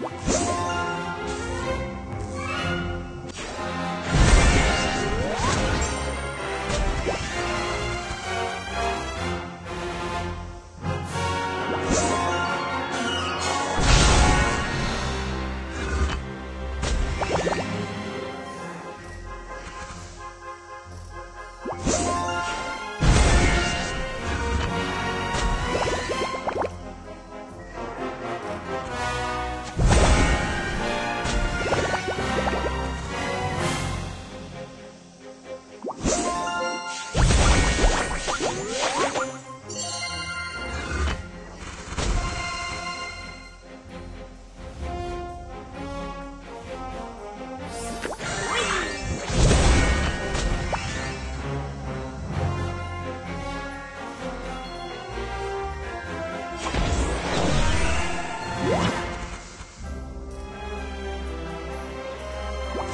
Woo!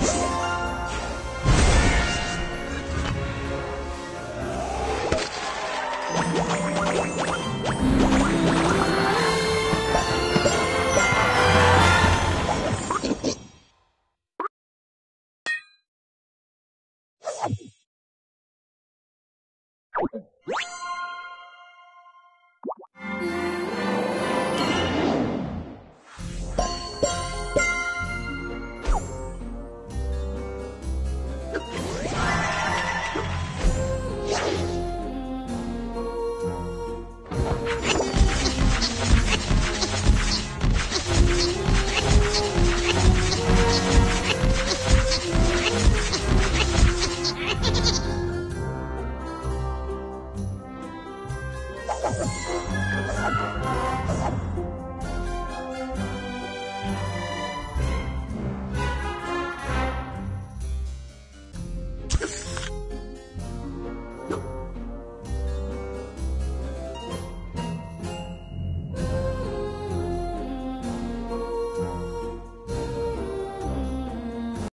you Thank you.